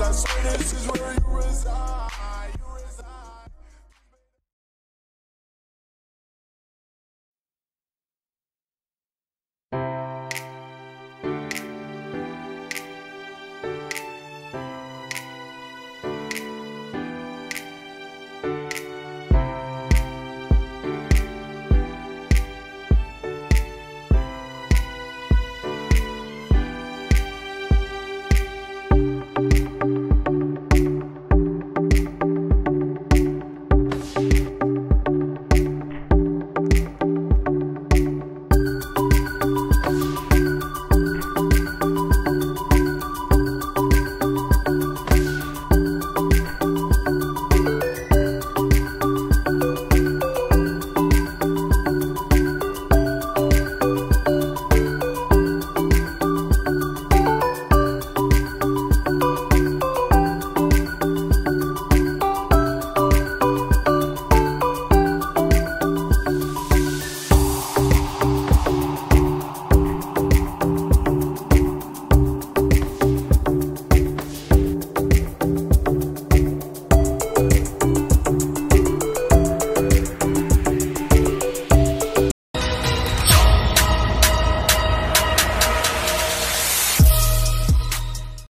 I swear this is where you reside.